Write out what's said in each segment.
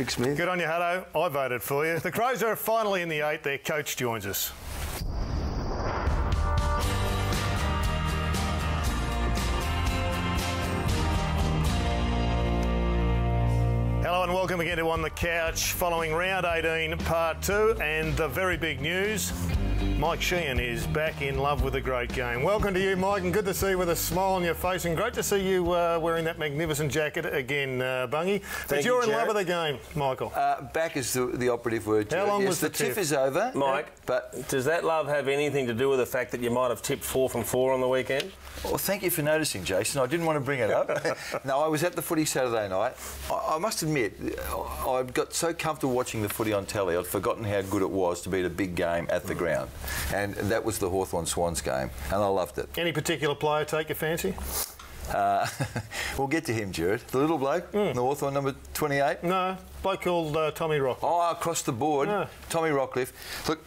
Patrick Smith. Good on you, Hutto. I voted for you. The Crows are finally in the eight. Their coach joins us. Hello and welcome again to On the Couch following round 18, part two, and the very big news. Mike Sheehan is back in love with a great game. Welcome to you, Mike, and good to see you with a smile on your face, and great to see you uh, wearing that magnificent jacket again, uh, Bungie. But you, you're in love with the game, Michael. Uh, back is the, the operative word. How long yes, was the tiff? tiff? is over, Mike, But does that love have anything to do with the fact that you might have tipped four from four on the weekend? well, thank you for noticing, Jason. I didn't want to bring it up. no, I was at the footy Saturday night. I, I must admit, I got so comfortable watching the footy on telly, I'd forgotten how good it was to be at a big game at the ground, and that was the Hawthorn Swans game, and I loved it. Any particular player take your fancy? Uh, we'll get to him, Jared. The little bloke, the Hawthorn number 28. No, bloke called uh, Tommy Rock. Oh, across the board. Tommy Rockliff. Look,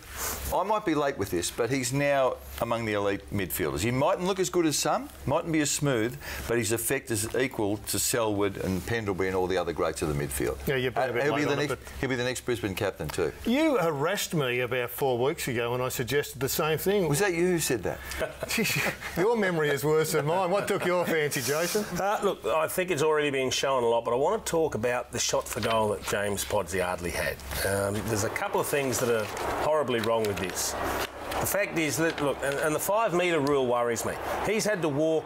I might be late with this, but he's now among the elite midfielders. He mightn't look as good as some, mightn't be as smooth, but his effect is equal to Selwood and Pendlebury and all the other greats of the midfield. Yeah, you've been a bit he'll, be the on it, next, but- he'll be the next Brisbane captain too. You harassed me about four weeks ago when I suggested the same thing. Was that you who said that? your memory is worse than mine. What took your fancy, Jason? Uh, look, I think it's already been shown a lot, but I want to talk about the shot for goal that James Podsiadly had. Um, there's a couple of things that are horribly wrong with this. The fact is that, look, and, and the five metre rule worries me. He's had to walk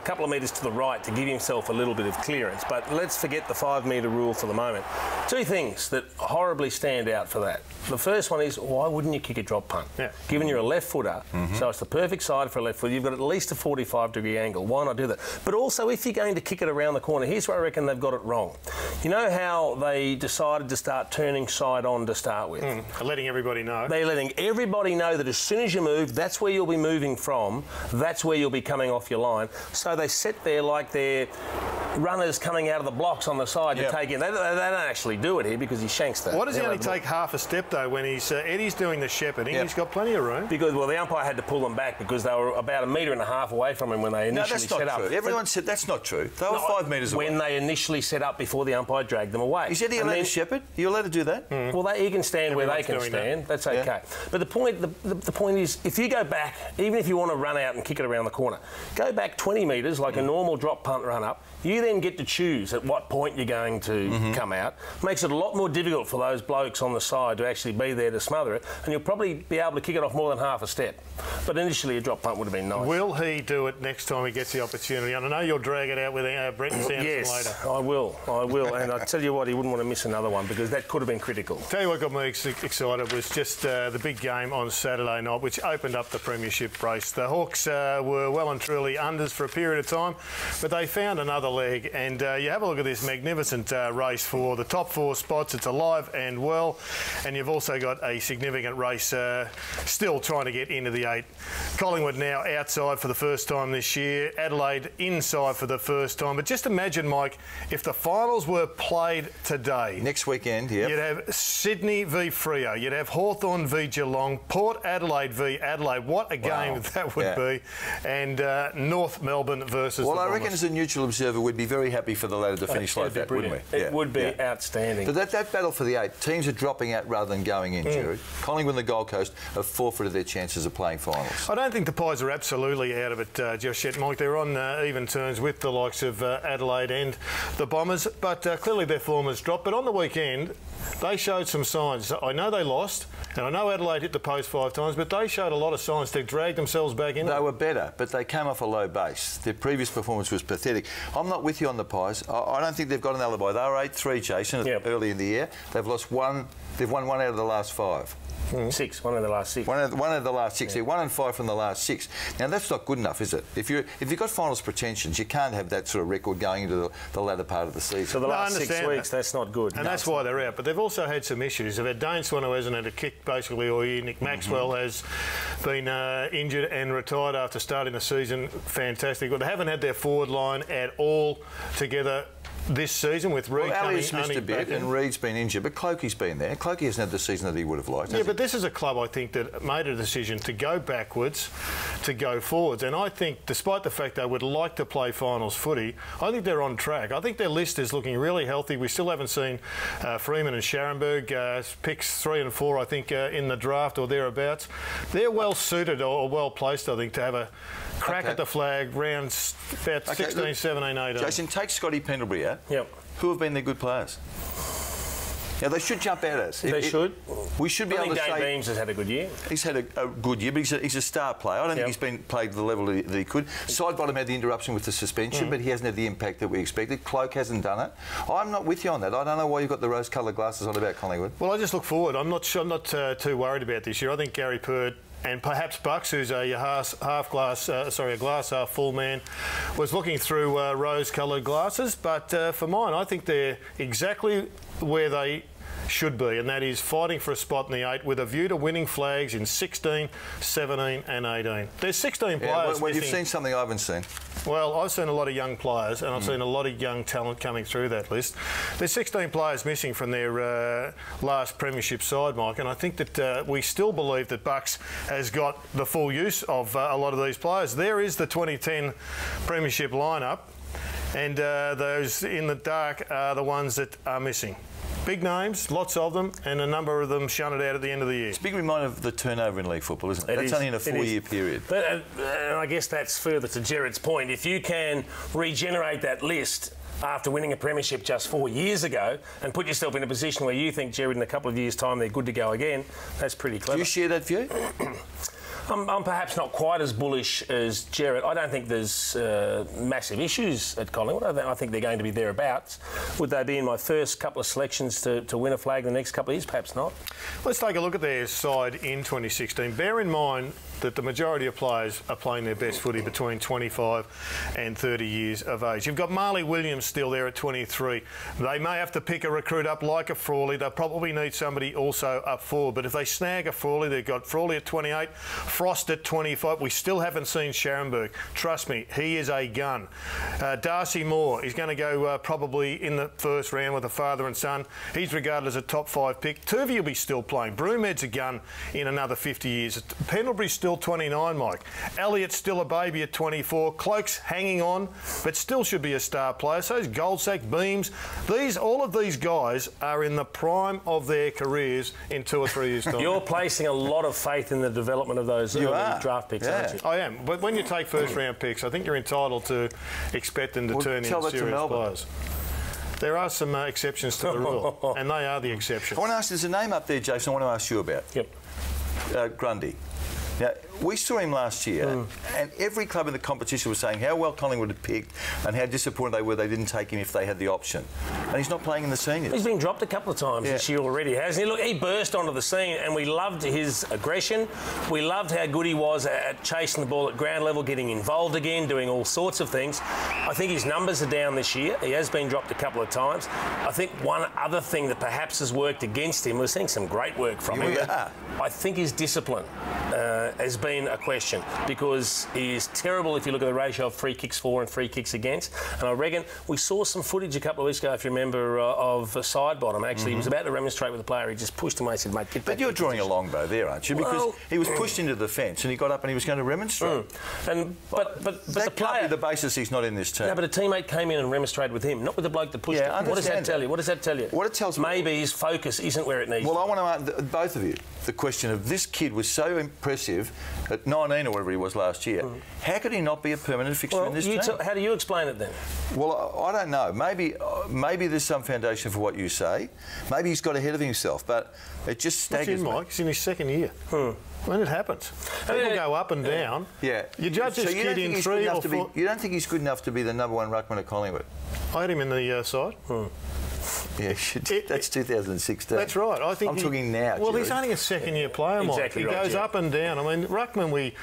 a couple of metres to the right to give himself a little bit of clearance, but let's forget the five metre rule for the moment. Two things that horribly stand out for that. The first one is why wouldn't you kick a drop punt? Yeah. Given you're a left footer, mm-hmm. so it's the perfect side for a left footer, you've got at least a 45 degree angle. Why not do that? But also, if you're going to kick it around the corner, here's where I reckon they've got it wrong. You know how they decided to start turning side on to start with? Mm. Letting everybody know. They're letting everybody know that as soon as you move, that's where you'll be moving from, that's where you'll be coming off your line. So they sit there like they're runners coming out of the blocks on the side Yep. to take in. They, they don't actually do it here because he shanks the. Why does he only out of the ball. take half a step though when he's uh, Eddie's doing the shepherding? Yep. He's got plenty of room. Because well, the umpire had to pull them back because they were about a metre and a half away from him when they initially No, initially that's not set true. up. Everyone said that's not true. They were No, five metres away. when they initially set up before the umpire dragged them away. Is Eddie And allowed then- to shepherd? Are you allowed to do that? Well, they, he can stand where they can doing stand. That's Yeah. okay. But the point, the, the, the point is, if you go back, even if you want to run out and kick it around the corner, go back 20 metres like a mm. normal drop punt run up. You then get to choose at what point you're going to Mm-hmm. come out. Makes it a lot more difficult for those blokes on the side to actually be there to smother it, and you'll probably be able to kick it off more than half a step. But initially, a drop punt would have been nice. Will he do it next time he gets the opportunity? And I know you'll drag it out with uh, Brenton Sanderson Yes, later. I will. I will. and I tell you what, he wouldn't want to miss another one because that could have been critical. Tell you what got me ex- excited was just uh, the big game on Saturday night, which opened up the premiership race. The Hawks uh, were well and truly unders for a period of time, but they found another leg. And uh, you have a look at this magnificent uh, race for the top four spots. It's alive and well, and you've also got a significant race uh, still trying to get into the eight. Collingwood now outside for the first time this year. Adelaide inside for the first time. But just imagine, Mike, if the finals were played today. Next weekend, yeah. You'd have Sydney v Freo. You'd have Hawthorn v Geelong. Port Adelaide v Adelaide. What a game Wow. that would Yeah. be. And uh, North Melbourne versus Well, the I reckon as a neutral observer, we'd be very happy for the latter to finish like that, wouldn't we? It Yeah, would be yeah. outstanding. But that, that battle for the eight, teams are dropping out rather than going in, Jared. Collingwood and the Gold Coast have forfeited their chances of playing finals. I don't think the Pies are absolutely out of it uh, just yet, Mike. They're on uh, even terms with the likes of uh, Adelaide and the Bombers, but uh, clearly their form has dropped. But on the weekend, they showed some signs. I know they lost, and I know Adelaide hit the post five times, but they showed a lot of signs to drag themselves back in. They were better, but they came off a low base. Their previous performance was pathetic. I'm not with you on the Pies. I, I don't think they've got an alibi. They were 8-3, Jason, Yep. early in the year. They've lost one. They've won one out of the last five. Six, one of the last six. One of, one of the last six. They're one and five from the last six. Now that's not good enough, is it? If you if you've got finals pretensions, you can't have that sort of record going into the, the latter part of the season. For the No, last six weeks, that. that's not good. And No, that's it's why they're out. But they've also had some issues. They've had Dane Swan, who hasn't had a kick basically all year. Nick Maxwell has been uh, injured and retired after starting the season. Fantastic. But they haven't had their forward line at all together. This season with Reid well, coming missed a bit and Reid's been injured, but Clokey's been there. Clokey hasn't had the season that he would have liked. Yeah, but this is a club I think that made a decision to go backwards, to go forwards, and I think, despite the fact they would like to play finals footy, I think they're on track. I think their list is looking really healthy. We still haven't seen uh, Freeman and Scharenberg uh, picks three and four, I think, uh, in the draft or thereabouts. They're well suited or well placed, I think, to have a crack Okay. at the flag rounds about Okay, 16, look, 17, 18. Jason, take Scotty Pendlebury out. Yep. Who have been their good players? Now, they should jump out at us. They It- it- should. We should be I able think to Dane say... Beams has had a good year. He's had a, a good year, but he's a, he's a star player. I don't Yep. think he's been played to the level that he, that he could. Sidebottom had the interruption with the suspension, Mm. but he hasn't had the impact that we expected. Cloke hasn't done it. I'm not with you on that. I don't know why you've got the rose-coloured glasses on about Collingwood. Well, I just look forward. I'm not sure, I'm not uh, too worried about this year. I think Gary Pert and perhaps Bucks, who's a half, glass, uh, sorry, a glass half full man, was looking through uh, rose-coloured glasses. But uh, for mine, I think they're exactly where they should be, and that is fighting for a spot in the eight with a view to winning flags in 16, 17, and 18. There's 16 Yeah, players. well, well, you've seen something I haven't seen. well, I've seen a lot of young players, and I've seen a lot of young talent coming through that list. There's 16 players missing from their uh, last premiership side, Mike, and I think that uh, we still believe that Bucks has got the full use of uh, a lot of these players. There is the 2010 premiership lineup, and uh, those in the dark are the ones that are missing. Big names, lots of them, and a number of them shunted out at the end of the year. It's a big reminder of the turnover in league football, isn't it? It That's is. only in a four-year period. But uh, and I guess that's further to Jared's point. If you can regenerate that list after winning a premiership just four years ago and put yourself in a position where you think, Jared, in a couple of years' time they're good to go again, that's pretty clever. Do you share that view? I'm, I'm perhaps not quite as bullish as Jared. I don't think there's uh, massive issues at Collingwood. I, th- I think they're going to be thereabouts. Would they be in my first couple of selections to, to win a flag in the next couple of years? Perhaps not. Let's take a look at their side in 2016. Bear in mind that the majority of players are playing their best footy between 25 and 30 years of age. You've got Marley Williams still there at 23. They may have to pick a recruit up like a Frawley. They'll probably need somebody also up forward. But if they snag a Frawley, they've got Frawley at 28, Frost at 25. We still haven't seen Scharenberg. Trust me, he is a gun. Uh, Darcy Moore, is going to go uh, probably in the first round with a father and son. He's regarded as a top five pick. Turvey will be still playing. Broomhead's a gun in another 50 years. Pendlebury's still 29, Mike. Elliott's still a baby at 24. Cloke's hanging on, but still should be a star player. So is Goldsack, Beams. These, all of these guys are in the prime of their careers in two or three years' time. You're placing a lot of faith in the development of those You early are. draft picks, Yeah. aren't you? I am, but when you take first round picks, I think you're entitled to expect them to Well, turn tell into that to serious players. There are some uh, exceptions to the rule, and they are the exceptions. I want to ask, there's a name up there, Jason, I want to ask you about. Yep. uh, Grundy. Now, we saw him last year, Hmm. and every club in the competition was saying how well Collingwood had picked and how disappointed they were they didn't take him if they had the option. And he's not playing in the seniors. He's been dropped a couple of times Yeah. this year already, hasn't he? Look, he burst onto the scene, and we loved his aggression. We loved how good he was at, chasing the ball at ground level, getting involved again, doing all sorts of things. I think his numbers are down this year. He has been dropped a couple of times. I think one other thing that perhaps has worked against him, we're seeing some great work from Yeah, him. we are. I think his discipline uh, has been a question because he is terrible if you look at the ratio of free kicks for and free kicks against. And I reckon we saw some footage a couple of weeks ago, if you remember, uh, of a Sidebottom. Actually, he was about to remonstrate with the player. He just pushed him away and said, mate, get back. Mm-hmm. But you're your drawing a long bow there, aren't you? Because Well- he was pushed into the fence and he got up and he was going to remonstrate. And but but but that the player. be the basis he's not in this team. no, but a teammate came in and remonstrated with him, not with the bloke that pushed Yeah, him. What does that understand tell you? What does that tell you? What it tells me- Maybe his focus isn't where it needs. Well, I want to ask both of you the question of this kid was so impressive at 19 or whatever he was last year. How could he not be a permanent fixture Well, in this team? how do you explain it then? Well, I I don't know. Maybe, uh, maybe there's some foundation for what you say. Maybe he's got ahead of himself, but it just staggers in, me. Mike? He's in his second year. When it happens, people Yeah. go up and down. Yeah. You judge so this you don't kid think in he's good three enough or to be, four. You don't think he's good enough to be the number one ruckman at Collingwood? I had him in the uh, side. Yeah, It- that's 2016. That's right. I think I'm he- talking now. Well, he's only a second-year player, Mike. Exactly he right, goes yeah. up and down. I mean, Ruckman, we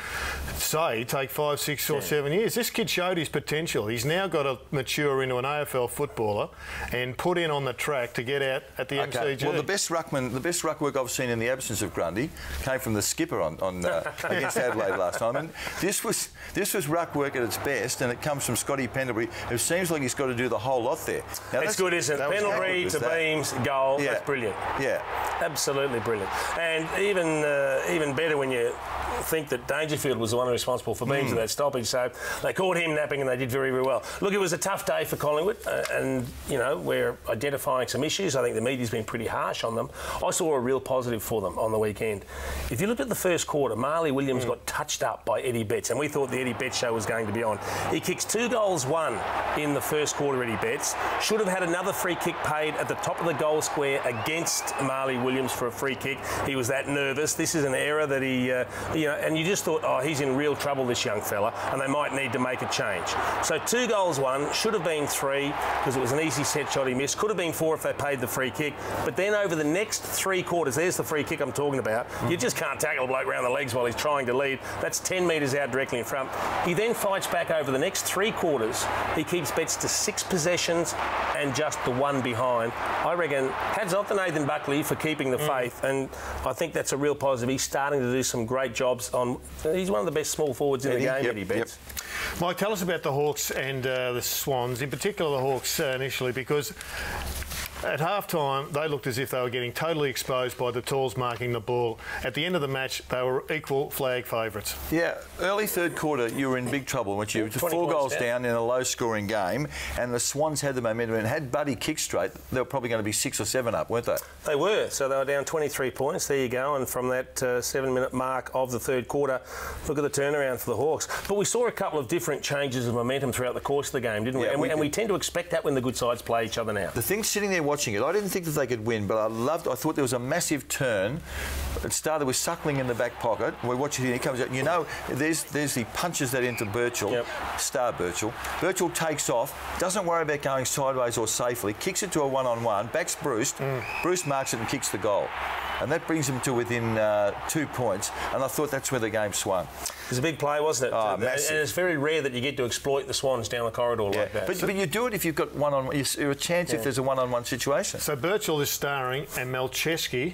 say take five, six, or seven years. This kid showed his potential. He's now got to mature into an AFL footballer and put in on the track to get out at the Okay. MCG. Well, the best ruckman, the best ruck work I've seen in the absence of Grundy came from the skipper on, on uh, against Adelaide last time. And this was this was ruck work at its best, and it comes from Scotty Pendlebury, who seems like he's got to do the whole lot there. Now, That's good, isn't it? That was- how Pendlebury good was to that? Beams, goal. Yeah. That's brilliant. Yeah. Absolutely brilliant. And even uh, even better when you think that Dangerfield was the one responsible for. Beams of that stoppage. So they caught him napping and they did very, very well. Look, it was a tough day for Collingwood, uh, and you know we're identifying some issues. I think the media's been pretty harsh on them. I saw a real positive for them on the weekend. If you look at the first quarter, Marley Williams Hmm. got touched up by Eddie Betts, and we thought the Eddie Betts show was going to be on. He kicks two goals, one in the first quarter. Eddie Betts should have had another free kick paid at the top of the goal square against Marley Williams for a free kick. He was that nervous. This is an error that he, uh, you know, and you just thought, oh, he's in real trouble, this young fella, and they might need to make a change. So two goals, one should have been three because it was an easy set shot he missed. Could have been four if they paid the free kick. But then over the next three quarters, there's the free kick I'm talking about. You just can't tackle a bloke round the legs while he's trying to lead. That's 10 metres out directly in front. He then fights back over the next three quarters. He keeps Betts to six possessions and just the one behind. I reckon hats off to Nathan Buckley for keeping the faith, and I think that's a real positive. He's starting to do some great jobs on. He's one of the best small forwards in Eddie, the game. yep, Eddie Betts. Mike, tell us about the Hawks and uh, the Swans, in particular the Hawks uh, initially, because at half time they looked as if they were getting totally exposed by the Talls marking the ball. At the end of the match, they were equal flag favourites. Yeah, early third quarter, you were in big trouble, weren't you? 20 Four goals down. down in a low-scoring game, and the Swans had the momentum. And had Buddy kicked straight, they were probably going to be six or seven up, weren't they? They were, so they were down 23 points. There you go. And from that uh, seven minute mark of the third quarter, look at the turnaround for the Hawks. But we saw a couple of different changes of momentum throughout the course of the game, didn't we? Yeah, and, we, we and we tend to expect that when the good sides play each other now. The thing sitting there watching it, I didn't think that they could win, but I loved. I thought there was a massive turn. It started with Suckling in the back pocket. We're watching it. He comes out. You know, there's there's he punches that into Birchall, Yep. Star Birchall. Birchall takes off, doesn't worry about going sideways or safely, kicks it to a one-on-one, backs Bruce. Mm. Bruce marks it and kicks the goal. And that brings them to within uh, two points, and I thought that's where the game swung. It was a big play, wasn't it? Oh, and, massive. it's very rare that you get to exploit the Swans down the corridor like that. But, but you do it if you've got one-on-one. You're a chance if there's a one-on-one situation. So Birchall is starring, and Melcheski,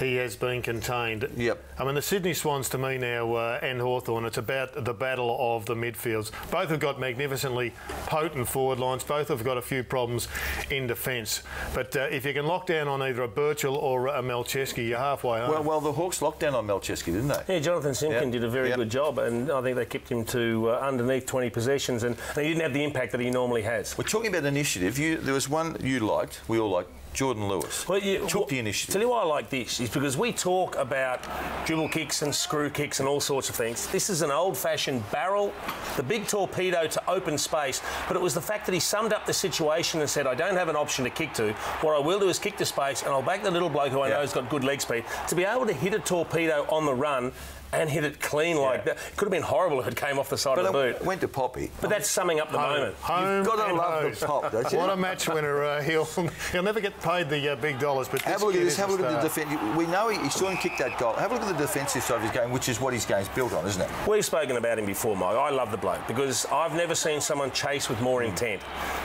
he has been contained. Yep. I mean, the Sydney Swans to me now uh, and Hawthorn, it's about the battle of the midfields. Both have got magnificently potent forward lines. Both have got a few problems in defence. But uh, if you can lock down on either a Birchall or a Melcheski, you're halfway home. Well, well, the Hawks locked down on Melcheski, didn't they? Yeah, Jonathan Simpkin Yeah. did a very Yeah. good job, and I think they kept him to uh, underneath 20 possessions, and, and he didn't have the impact that he normally has. We're talking about initiative. You, there was one you liked, we all liked, Jordan Lewis. Well, you, Took well, the initiative. Tell you why I like this is because we talk about dribble kicks and screw kicks and all sorts of things. This is an old-fashioned barrel, the big torpedo to open space. But it was the fact that he summed up the situation and said, "I don't have an option to kick to. What I will do is kick to space, and I'll back the little bloke who I Yeah. know has got good leg speed to be able to hit a torpedo on the run." And hit it clean like Yeah. that. Could have been horrible if it came off the side But of the it boot. went to Poppy. But that's summing up the home, moment. home You've got to and love hose. the pop, don't you? What a match winner. Uh, he'll, he'll never get paid the uh, big dollars, but Have a look at this. Have a look at the defence. We know he, he still didn't kick that goal. Have a look at the defensive side of his game, which is what his game's built on, isn't it? We've spoken about him before, Mike. I love the bloke because I've never seen someone chase with more intent.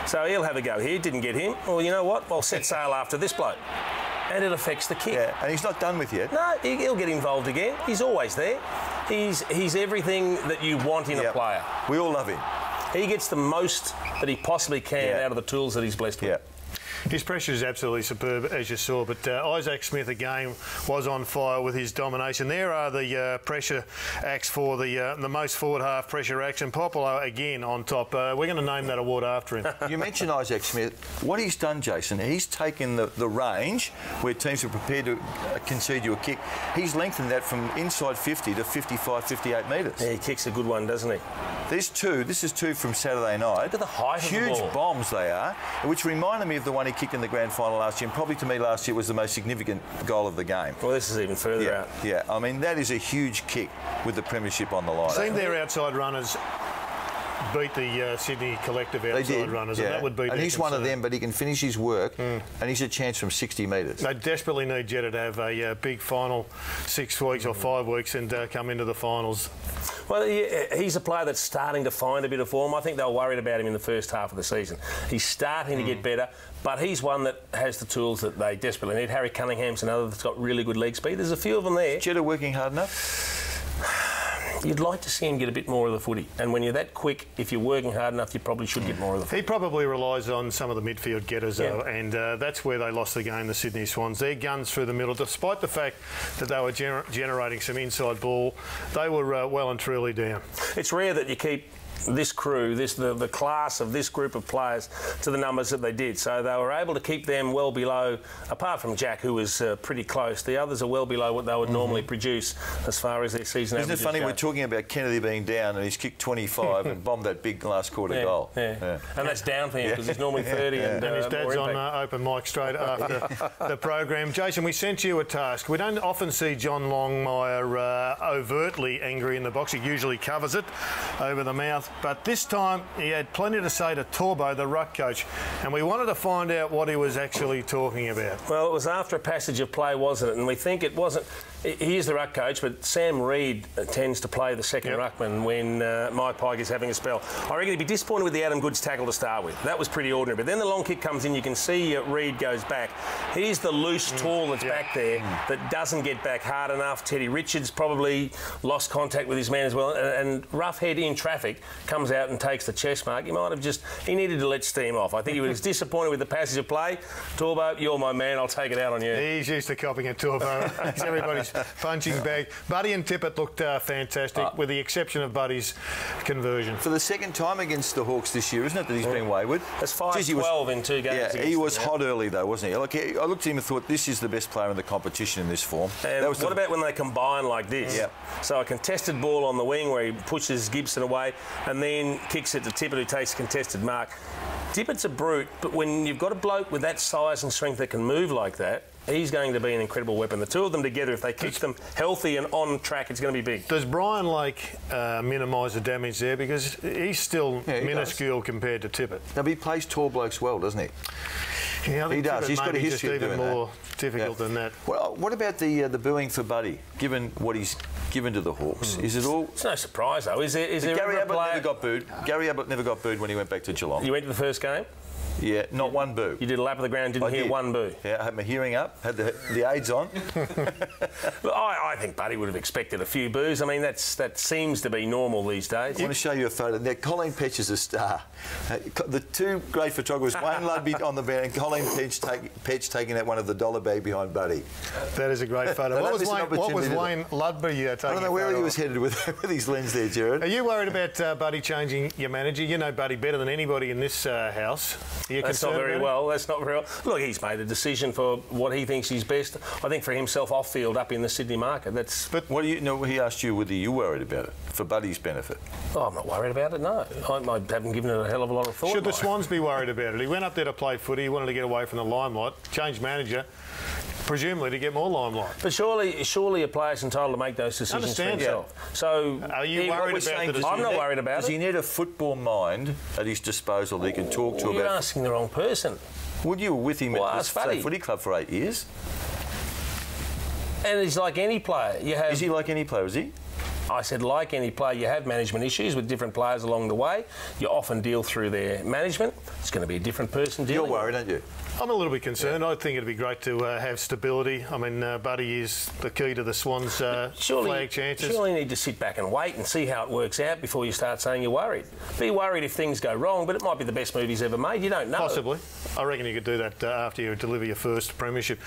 So he'll have a go here. Didn't get him. Well, you know what? I'll set sail after this bloke. And it affects the kick. Yeah, and he's not done with yet. No, he- he'll get involved again. He's always there. He's he's everything that you want in a player. We all love him. He gets the most that he possibly can Yeah. out of the tools that he's blessed with. Yeah. His pressure is absolutely superb, as you saw. But uh, Isaac Smith again was on fire with his domination. There are the uh, pressure acts for the uh, the most forward half pressure acts, and Puopolo again on top. Uh, we're going to name that award after him. You mentioned Isaac Smith. What he's done, Jason, he's taken the, the range where teams are prepared to uh, concede you a kick. He's lengthened that from inside 50 to 55, 58 metres. Yeah, he kicks a good one, doesn't he? There's two. This is two from Saturday night. Look at the height of the Huge ball. bombs they are, which reminded me of the one he kicked in the grand final last year. And probably to me last year was the most significant goal of the game. Well, this is even further Yeah, out. yeah. I mean that is a huge kick with the premiership on the line. Seen their outside runners beat the uh, Sydney collective They outside did. runners, yeah. and that would be. And their he's one of them, but he can finish his work, and he's a chance from 60 metres. They desperately need Jetta to have a uh, big final six weeks or five weeks and uh, come into the finals. Well, he, eh, he's a player that's starting to find a bit of form. I think they were worried about him in the first half of the season. He's starting to get hmm. better, but he's one that has the tools that they desperately need. Harry Cunningham's another that's got really good leg speed. There's a few of them there. Jetta working hard enough? You'd like to see him get a bit more of the footy. And when you're that quick, if you're working hard enough, you probably should get more of the footy. He probably relies on some of the midfield getters, though, and uh, that's where they lost the game, the Sydney Swans. Their guns through the middle, despite the fact that they were gener- generating some inside ball, they were uh, well and truly down. It's rare that you keep this crew, this the, the class of this group of players to the numbers that they did. So they were able to keep them well below, apart from Jack, who was uh, pretty close. The others are well below what they would normally produce as far as their season Isn't it funny go. we're talking about Kennedy being down and he's kicked 25 and bombed that big last quarter yeah, goal? Yeah. and that's down for him because he's normally 30 and, And his uh, dad's on uh, open mic straight after the program. Jason, we sent you a task. We don't often see John Longmire uh, overtly angry in the box. He usually covers it over the mouth. But this time he had plenty to say to Torbo, the ruck coach, and we wanted to find out what he was actually talking about. Well, it was after a passage of play, wasn't it? And we think it wasn't. He is the ruck coach, but Sam Reid tends to play the second Yep. ruckman when uh, Mike Pyke is having a spell. I reckon he'd be disappointed with the Adam Goodes tackle to start with. That was pretty ordinary. But then the long kick comes in, you can see uh, Reid goes back. He's the loose tall that's yeah. back there that doesn't get back hard enough. Teddy Richards probably lost contact with his man as well. And, and Roughead in traffic comes out and takes the chest mark. He might have just, he needed to let steam off. I think he was disappointed with the passage of play. Torbo, you're my man. I'll take it out on you. He's used to copying it Torbo. He's everybody's punching bag. Buddy and Tippett looked uh, fantastic, with the exception of Buddy's conversion. For the second time against the Hawks this year, isn't it, that he's been wayward? That's five Jeez, he was- in two games Yeah, he was them, yeah. hot early though, wasn't he? Like he, I looked at him and thought, this is the best player in the competition in this form. And that was what the, about when they combine like this? Yep. So a contested ball on the wing where he pushes Gibson away and then kicks it to Tippett who takes a contested mark. Tippett's a brute, but when you've got a bloke with that size and strength that can move like that, he's going to be an incredible weapon. The two of them together, if they keep them healthy and on track, it's going to be big. Does Brian Lake uh, minimise the damage there? Because he's still Yeah, he minuscule compared to Tippett. Now, he plays tall blokes well, doesn't he? Yeah, He does. Tippett He's got a may be history just of even doing that. more difficult Yeah. than that. Well, what about the uh, the booing for Buddy? Given what he's given to the Hawks, is it all? It's no surprise though, is there? Is there Gary ever a Ablett player? never got booed. Gary Ablett never got booed when he went back to Geelong. You went to the first game. Yeah, not one boo. You did a lap of the ground, didn't I hear did. one boo. Yeah, I had my hearing up, had the, the aids on. Look, I, I think Buddy would have expected a few boos. I mean, that's that seems to be normal these days. I want to show you a photo. There, Colleen Petch is a star. Uh, the two great photographers, Wayne Ludbey on the band and Colleen Petch, take, Petch taking out one of the dollar bag behind Buddy. That is a great photo. What, was Wayne, what was Wayne Ludbey uh, taking? I don't know where photo he was of? headed with, with his lens there, Jared. Are you worried about uh, Buddy changing your manager? You know Buddy better than anybody in this uh, house. Are you That's not very well. That's not very well. Look, he's made a decision for what he thinks is best. I think for himself off field up in the Sydney market. That's. But what do you know? He asked you whether you worried about it for Buddy's benefit. Oh, I'm not worried about it. No, I, I haven't given it a hell of a lot of thought. Should the Swans be worried about it? He went up there to play footy. He wanted to get away from the limelight. Changed manager, presumably to get more limelight. But surely, surely a player's entitled to make those decisions Understand, for yeah. himself. So, Are you he- worried about saying- the decision? I'm not worried about Does it. he need a football mind at his disposal that he can talk to Well, you're about? asking the wrong person. Would you were with him Well, at the ask Buddy. Footy Club for eight years? And he's like any player. You have. Is he like any player? Is he? I said, like any player, you have management issues with different players along the way. You often deal through their management. It's going to be a different person You're dealing. with it. worried, aren't you? I'm a little bit concerned. I think it'd be great to uh, have stability. I mean, uh, Buddy is the key to the Swans' uh, Surely, flag chances. surely you need to sit back and wait and see how it works out before you start saying you're worried. Be worried if things go wrong, but it might be the best move he's ever made. You don't know. Possibly. I reckon you could do that uh, after you deliver your first premiership.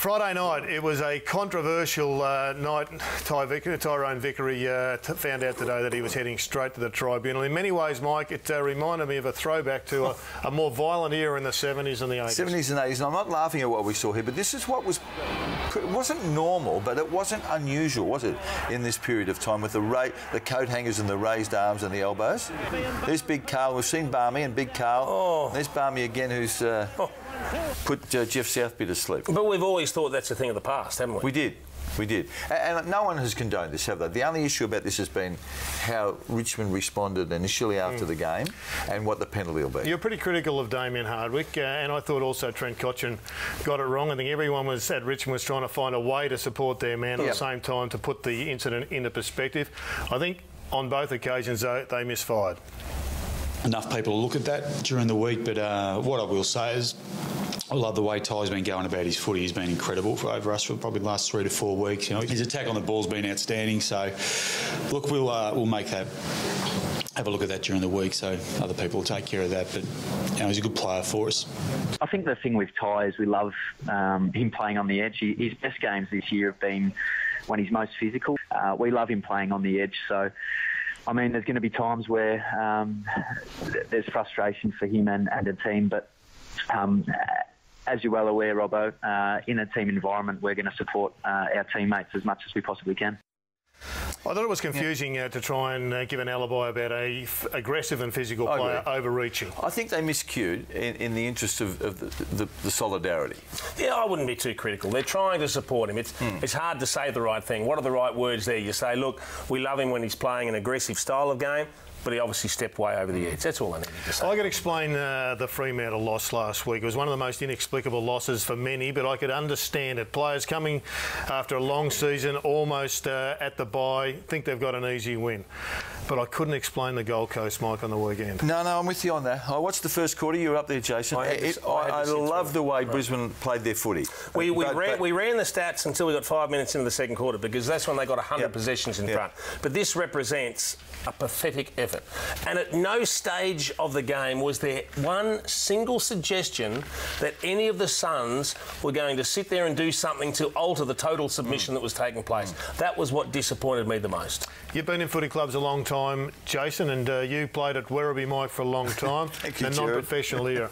Friday night, it was a controversial uh, night. Ty Vick- Tyrone Vickery uh, t- found out today that he was heading straight to the tribunal. In many ways, Mike, it uh, reminded me of a throwback to a, a more violent era in the 70s and the 80s. 70s and 80s, and I'm not laughing at what we saw here, but this is what was. It wasn't normal, but it wasn't unusual, was it, in this period of time with the ra- the coat hangers and the raised arms and the elbows? There's Big Carl. We've seen Barmy and Big Carl. Oh. There's Barmy again, who's uh, put uh, Geoff Southby to sleep. But we've always always thought that's a thing of the past, haven't we? We did. We did. And, and no one has condoned this, have they? The only issue about this has been how Richmond responded initially after the game and what the penalty will be. You're pretty critical of Damien Hardwick, uh, and I thought also Trent Cotchin got it wrong. I think everyone was at Richmond was trying to find a way to support their man at the same time to put the incident into perspective. I think on both occasions, though, they misfired. enough people to look at that during the week. But uh, what I will say is, I love the way Ty's been going about his footy. He's been incredible for over us for probably the last three to four weeks. You know, his attack on the ball's been outstanding. So, look, we'll uh, we'll make that. Have a look at that during the week, so other people will take care of that. But you know, he's a good player for us. I think the thing with Ty is we love um, him playing on the edge. His best games this year have been when he's most physical. Uh, we love him playing on the edge. So, I mean, there's going to be times where um, there's frustration for him and, and the team, but um, as you're well aware, Robbo, uh, in a team environment, we're going to support uh, our teammates as much as we possibly can. I thought it was confusing uh, to try and uh, give an alibi about a f- aggressive and physical I player agree. overreaching. I think they miscued in, in the interest of, of the, the, the solidarity. Yeah, I wouldn't be too critical. They're trying to support him. It's Hmm. it's hard to say the right thing. What are the right words there? You say, look, we love him when he's playing an aggressive style of game, but he obviously stepped way over the edge. That's all I needed to say. I could explain uh, the Fremantle loss last week. It was one of the most inexplicable losses for many, but I could understand it. Players coming after a long season, almost uh, at the bye, think they've got an easy win. But I couldn't explain the Gold Coast, Mike, on the weekend. No, no, I'm with you on that. I watched the first quarter. You were up there, Jason. I had It- this- it- I I, love the way Brisbane played their footy. We, we, But- ran, but- we ran the stats until we got five minutes into the second quarter because that's when they got 100 Yep. possessions in Yep. front. But this represents a pathetic effort. And at no stage of the game was there one single suggestion that any of the Suns were going to sit there and do something to alter the total submission that was taking place. That was what disappointed me the most. You've been in footy clubs a long time, Jason, and uh, you played at Werribee Mike for a long time, Thank you, a non-professional era.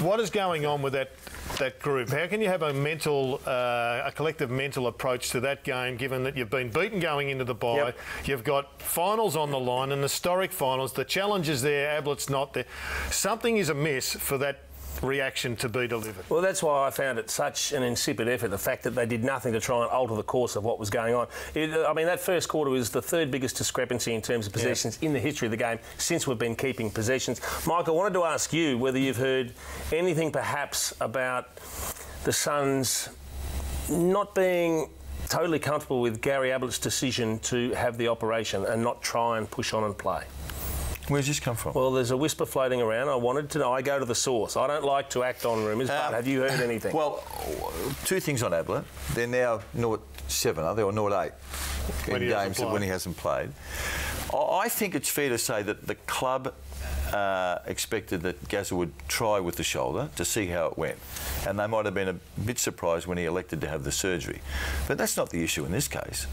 what is going on with that that group? How can you have a mental, uh, a collective mental approach to that game, given that you've been beaten going into the bye, Yep. you've got finals on the line, and historic finals. The challenge is there, Ablett's not there. Something is amiss for that reaction to be delivered. Well, that's why I found it such an insipid effort. The fact that they did nothing to try and alter the course of what was going on. It, uh, I mean, that first quarter was the third biggest discrepancy in terms of possessions in the history of the game since we've been keeping possessions. Mike, I wanted to ask you whether you've heard anything perhaps about the Suns not being totally comfortable with Gary Ablett's decision to have the operation and not try and push on and play. Where's this come from? Well, there's a whisper floating around. I wanted to know. I go to the source. I don't like to act on rumours, but Um, have you heard anything? Well, two things on Ablett. They're now 0 7, are they? Or 0 8 When in he hasn't games when played. he hasn't played. I I think it's fair to say that the club uh, expected that Gazza would try with the shoulder to see how it went. And they might have been a bit surprised when he elected to have the surgery. But that's not the issue in this case.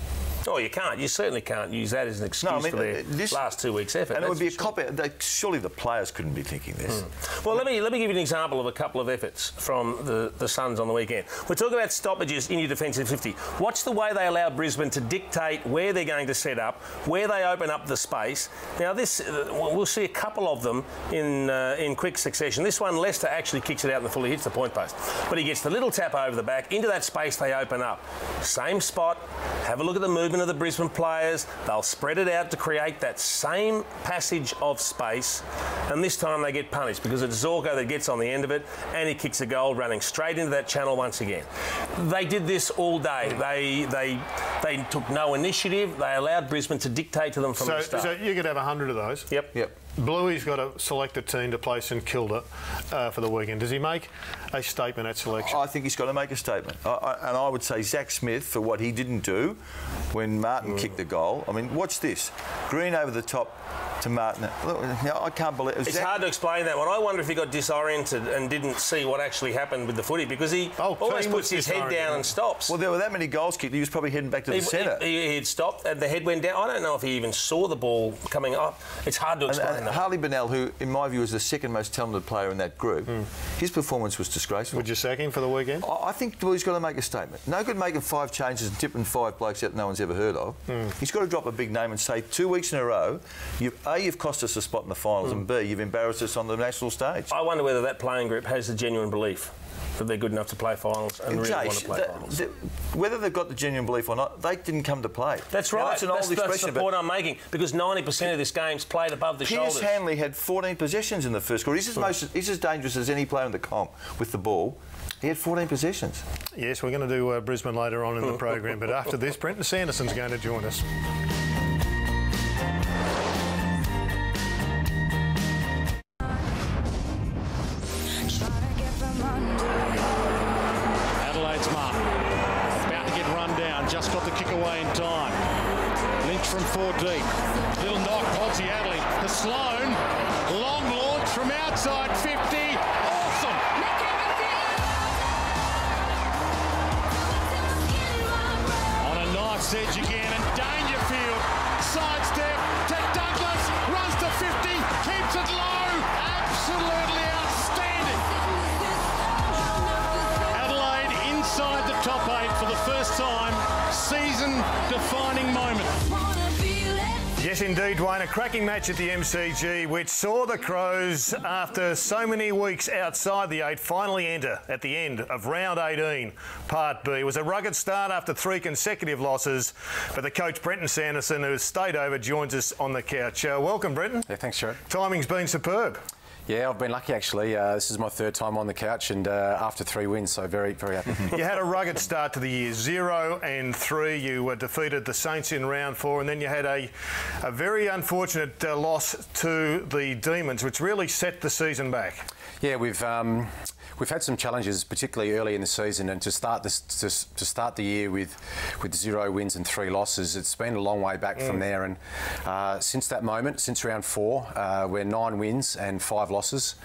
Oh, you can't. You certainly can't use that as an excuse No, I mean, for their uh, this- last two weeks' effort. And it would be a sure. cop out. They, surely the players couldn't be thinking this. Well, let me let me give you an example of a couple of efforts from the, the Suns on the weekend. We're talking about stoppages in your defensive 50. Watch the way they allow Brisbane to dictate where they're going to set up, where they open up the space. Now, this uh, we'll see a couple of them in uh, in quick succession. This one, Lester actually kicks it out and fully hits the point post, but he gets the little tap over the back into that space they open up. Same spot. Have a look at the movement of the Brisbane players. They'll spread it out to create that same passage of space, and this time they get punished because it's Zorko that gets on the end of it, and he kicks a goal running straight into that channel once again. They did this all day. They they they took no initiative. They allowed Brisbane to dictate to them from So, the start. so you could have a hundred of those. yep. Yep. Bluey's got to select a team to play St Kilda uh, for the weekend. Does he make a statement at selection? I think he's got to make a statement. I, I, and I would say Zach Smith for what he didn't do when Martin kicked the goal. I mean, watch this. Green over the top to Martin. Look, now, I can't believe it. It's Zach- hard to explain that one. I wonder if he got disoriented and didn't see what actually happened with the footy because he Oh, almost puts his head down and stops. Well, there were that many goals kicked. He was probably heading back to the he, centre. he, he had stopped and the head went down. I don't know if he even saw the ball coming up. It's hard to explain and that. Harley Bennell, who in my view is the second most talented player in that group, hmm. his performance was disgraceful. Would you sack him for the weekend? I I think Bluey's got to make a statement. No good making five changes and tipping five blokes out no one's ever heard of. Hmm. He's got to drop a big name and say two weeks in a row, you, A, you've cost us a spot in the finals, hmm. and B, you've embarrassed us on the national stage. I wonder whether that playing group has the genuine belief that they're good enough to play finals and really Jace, want to play the- finals. the- whether they've got the genuine belief or not, they didn't come to play. That's Now, right. That's an that's, old that's expression. the point I'm making because 90% of this game's played above the Pearce shoulders. Hanley had 14 possessions in the first quarter. He's as, most, he's as dangerous as any player in the comp with the ball. He had 14 possessions. Yes, we're going to do uh, Brisbane later on in the program, but after this, Brenton Sanderson's going to join us. Match at the MCG, which saw the Crows, after so many weeks outside the eight, finally enter at the end of round 18, Part B. It was a rugged start after three consecutive losses, but the coach, Brenton Sanderson, who has stayed over, joins us on the couch. Uh, welcome, Brenton. Yeah, thanks, Stuart. Timing's been superb. Yeah, I've been lucky actually. Uh, this is my third time on the couch, and uh, after three wins, so very, very happy. You had a rugged start to the year, zero and three. You were defeated the Saints in round four, and then you had a, a very unfortunate uh, loss to the Demons, which really set the season back. Yeah, we've um, we've had some challenges, particularly early in the season, and to start this to, to start the year with with zero wins and three losses, it's been a long way back from there. And uh, since that moment, since round four, uh, we're nine wins and five losses,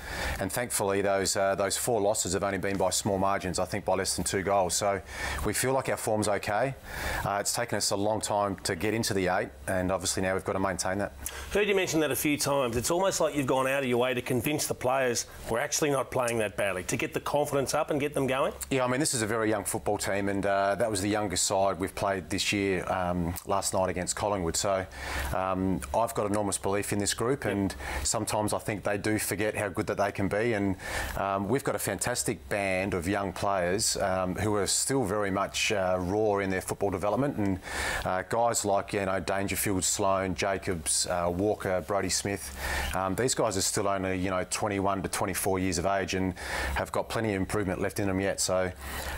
and thankfully those uh, those four losses have only been by small margins. I think by less than two goals. So we feel like our form's okay. Uh, it's taken us a long time to get into the eight, and obviously now we've got to maintain that. Heard you mention that a few times. It's almost like you've gone out of your way to convince the players we're actually not playing that badly, to get the confidence up and get them going. Yeah, I mean, this is a very young football team, and uh, that was the youngest side we've played this year um, last night against Collingwood. So um, I've got enormous belief in this group, and sometimes I think they do forget how good that they can be. And um, we've got a fantastic band of young players um, who are still very much uh, raw in their football development, and uh, guys like you know Dangerfield, Sloan, Jacobs, uh, Walker, Brodie Smith. Um, these guys are still only you know 21 to 24 years of age and have got plenty of improvement left in them yet. So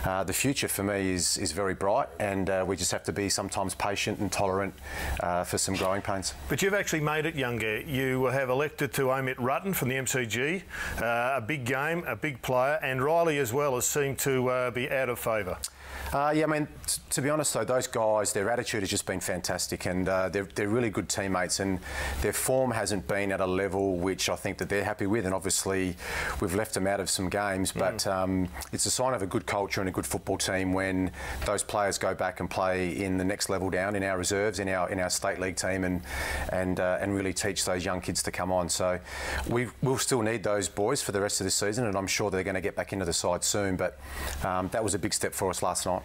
uh, the future for me is is very bright, and uh, we just have to be sometimes patient and tolerant uh, for some growing pains. But you've actually made it younger. You have elected to omit Rutten from the MCG, uh, a big game, a big player, and Riley as well has seemed to uh, be out of favour. Uh, yeah, I mean, t- to be honest though, those guys, their attitude has just been fantastic, and uh, they're, they're really good teammates, and their form hasn't been at a level which I think that they're happy with, and obviously we've left them out of some games, but um, it's a sign of a good culture and a good football team when those players go back and play in the next level down in our reserves, in our in our state league team, and and uh, and really teach those young kids to come on. So we will still need those boys for the rest of the season, and I'm sure they're going to get back into the side soon. But um, that was a big step for us last night.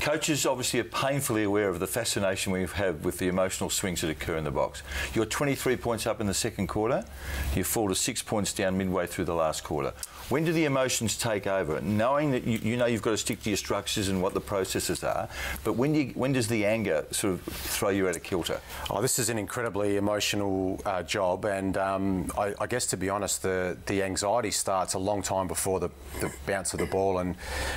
Coaches obviously are painfully aware of the fascination we have with the emotional swings that occur in the box. You're 23 points up in the second quarter. You fall to six points down midway through the last quarter. When do the emotions take over? Knowing that you, you know you've got to stick to your structures and what the processes are, but when, you, when does the anger sort of throw you out of kilter? Oh, this is an incredibly emotional uh, job, and um, I, I guess to be honest, the, the anxiety starts a long time before the, the bounce of the ball. And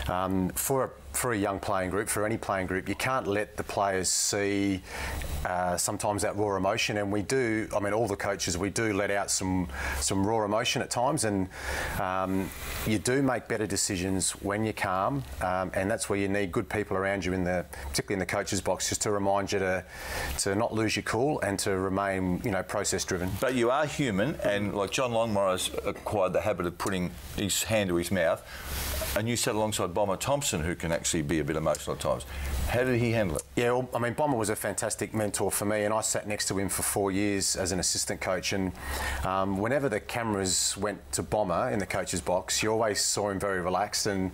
um, for a, for a young playing group, for any playing group, you can't let the players see uh, sometimes that raw emotion. And we do. I mean, all the coaches, we do let out some some raw emotion at times, and um, you do make better decisions when you're calm. Um, and that's where you need good people around you in the, particularly in the coach's box, just to remind you to to not lose your cool and to remain, you know, process driven. But you are human, and like John Longmire's acquired the habit of putting his hand to his mouth, and you sat alongside Bomber Thompson, who can actually be a bit emotional at times. How did he handle it? Yeah, well, I mean, Bomber was a fantastic mentor for me, and I sat next to him for four years as an assistant coach. And um, whenever the cameras went to Bomber in the coach's box, you always saw him very relaxed. And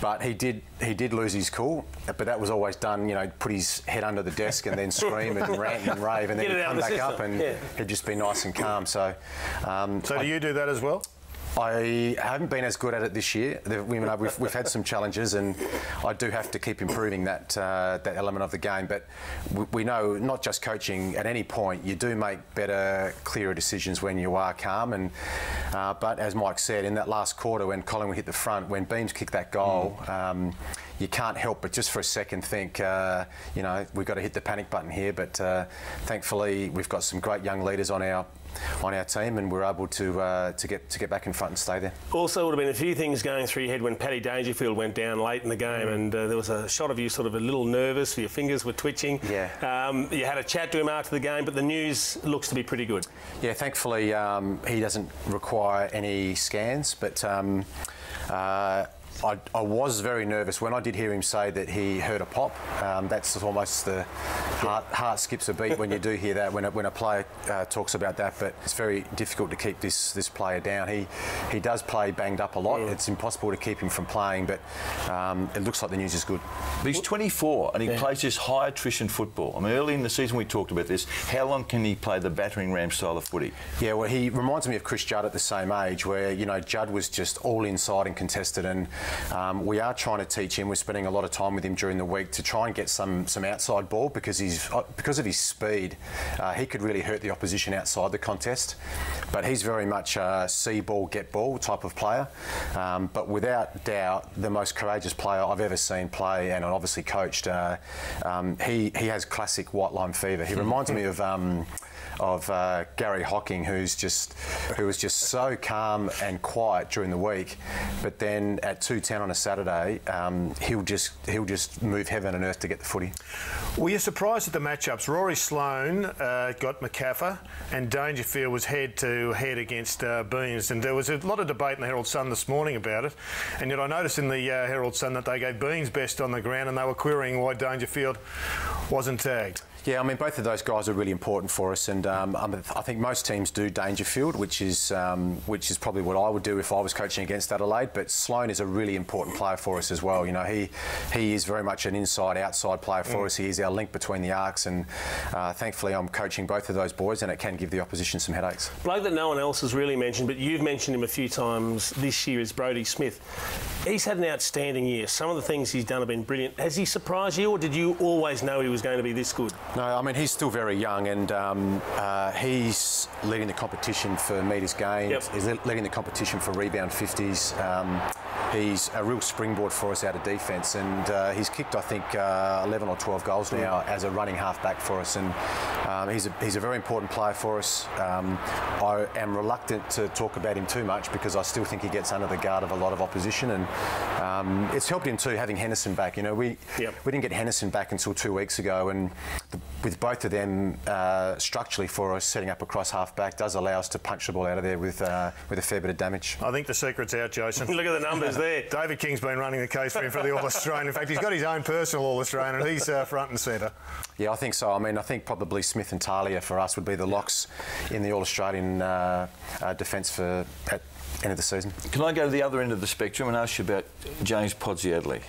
but he did he did lose his cool, but that was always done. You know, put his head under the desk and then scream and rant and rave, and then he'd come the back up and yeah. he'd just be nice and calm. So. Um, So I- do you do that as well? I haven't been as good at it this year. The, we've, we've had some challenges, and I do have to keep improving that uh, that element of the game. But we, we, know not just coaching. At any point, you do make better, clearer decisions when you are calm. And uh, but as Mike said, in that last quarter, when Collingwood hit the front, when Beams kicked that goal. Mm. Um, you can't help but just for a second think, uh, you know, we've got to hit the panic button here. But uh, thankfully, we've got some great young leaders on our on our team, and we're able to uh, to get to get back in front and stay there. Also, would have been a few things going through your head when Paddy Dangerfield went down late in the game, and uh, there was a shot of you sort of a little nervous, your fingers were twitching. Yeah. Um, you had a chat to him after the game, but the news looks to be pretty good. Yeah, thankfully um, he doesn't require any scans, but. Um, uh, I, I, was very nervous when I did hear him say that he heard a pop. Um, that's almost the heart, heart, skips a beat when you do hear that when a, when a player uh, talks about that. But it's very difficult to keep this this player down. He he does play banged up a lot. Yeah. It's impossible to keep him from playing, but um, it looks like the news is good. But he's 24 and he yeah. plays this high attrition football. I mean, early in the season we talked about this. How long can he play the battering ram style of footy? Yeah, well, he reminds me of Chris Judd at the same age, where you know Judd was just all inside and contested and um, we are trying to teach him. We're spending a lot of time with him during the week to try and get some some outside ball because he's uh, because of his speed, uh, he could really hurt the opposition outside the contest. But he's very much a see ball, get ball type of player. Um, but without doubt, the most courageous player I've ever seen play, and obviously coached. Uh, um, he he has classic white line fever. He reminds me of. Of uh, Garry Hocking, who's just who was just so calm and quiet during the week, but then at two ten on a Saturday, um, he'll just he'll just move heaven and earth to get the footy. Were you surprised at the matchups? Rory Sloane uh, got Macaffer, and Dangerfield was head to head against uh, and there was a lot of debate in the Herald Sun this morning about it. And yet I noticed in the uh, Herald Sun that they gave Beams best on the ground, and they were querying why Dangerfield wasn't tagged. Yeah, I mean, both of those guys are really important for us, and um, I think most teams do Dangerfield, which is um, which is probably what I would do if I was coaching against Adelaide. But Sloane is a really important player for us as well. You know, he he is very much an inside-outside player for mm. us. He is our link between the arcs, and uh, thankfully, I'm coaching both of those boys, and it can give the opposition some headaches. Bloke that no one else has really mentioned, but you've mentioned him a few times this year is Brodie Smith. He's had an outstanding year. Some of the things he's done have been brilliant. Has he surprised you, or did you always know he was going to be this good? No, I mean he's still very young, and um, uh, he's leading the competition for meters gained. Yep. He's leading the competition for rebound 50s. Um, he's a real springboard for us out of defence, and uh, he's kicked, I think, uh, 11 or 12 goals now as a running half back for us, and um, he's, a, he's a very important player for us. Um, I am reluctant to talk about him too much because I still think he gets under the guard of a lot of opposition, and um, it's helped him too having Henderson back. You know, we yep. we didn't get Henderson back until two weeks ago, and the, with both of them uh, structurally for us, setting up across half back does allow us to punch the ball out of there with uh, with a fair bit of damage. I think the secret's out, Jason. Look at the numbers there. David King's been running the case for him for the All Australian. In fact, he's got his own personal All Australian, and he's uh, front and centre. Yeah, I think so. I mean, I think probably Smith and Talia for us would be the locks in the All Australian uh, uh, defence for at end of the season. Can I go to the other end of the spectrum and ask you about James Podsiadly?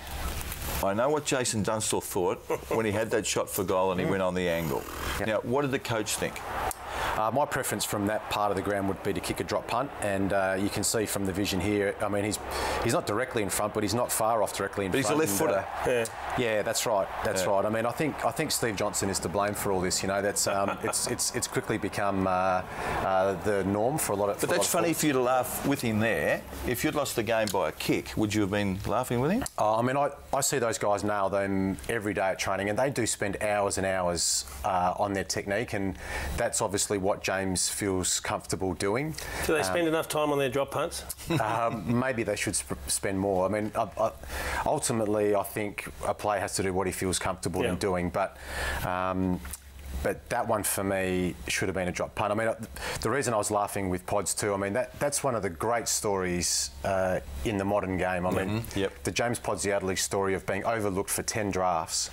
I know what Jason Dunstall thought when he had that shot for goal and he mm. went on the angle. Yep. Now, what did the coach think? Uh, my preference from that part of the ground would be to kick a drop punt, and uh, you can see from the vision here. I mean, he's he's not directly in front, but he's not far off directly in but front. He's a left footer. Uh, yeah. yeah, that's right. That's yeah. right. I mean, I think I think Steve Johnson is to blame for all this. You know, that's um, it's it's it's quickly become uh, uh, the norm for a lot of. But that's funny for you to laugh with him there. If you'd lost the game by a kick, would you have been laughing with him? Uh, I mean, I, I see those guys nail them every day at training, and they do spend hours and hours on their technique, and that's obviously what James feels feels comfortable doing. Do they spend um, enough time on their drop punts? um, maybe they should sp- spend more. I mean, I, I, ultimately, I think a player has to do what he feels comfortable yeah. in doing. But um, but that one for me should have been a drop punt. I mean, uh, the reason I was laughing with pods too. I mean, that that's one of the great stories uh, in the modern game. I mean, mm-hmm. yep. the James Pods Podsiadly story of being overlooked for ten drafts,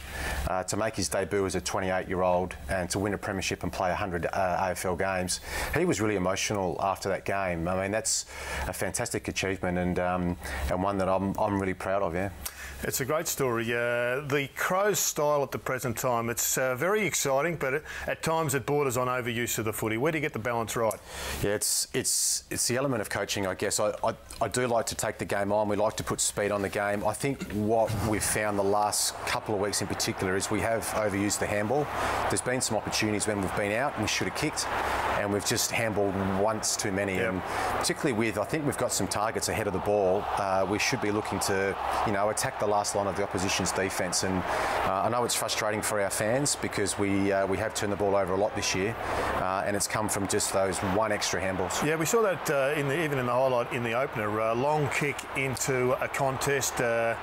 uh, to make his debut as a 28-year-old and to win a premiership and play 100 uh, AFL games. He was really emotional after that game. I mean, that's a fantastic achievement and um, and one that I'm I'm really proud of. Yeah. It's a great story. Uh, the Crows style at the present time, it's uh, very exciting, but but at times it borders on overuse of the footy. Where do you get the balance right? Yeah, it's it's it's the element of coaching, I guess. I, I, I do like to take the game on. We like to put speed on the game. I think what we've found the last couple of weeks in particular is we have overused the handball. There's been some opportunities when we've been out and we should have kicked, and we've just handballed once too many. Yep. And particularly with, I think we've got some targets ahead of the ball. Uh, we should be looking to, you know, attack the last line of the opposition's defence. And uh, I know it's frustrating for our fans because we uh, we have turned the ball over a lot this year, uh, and it's come from just those one extra handballs. Yeah, we saw that uh, in the, even in the highlight in the opener. Uh, long kick into a contest. Uh,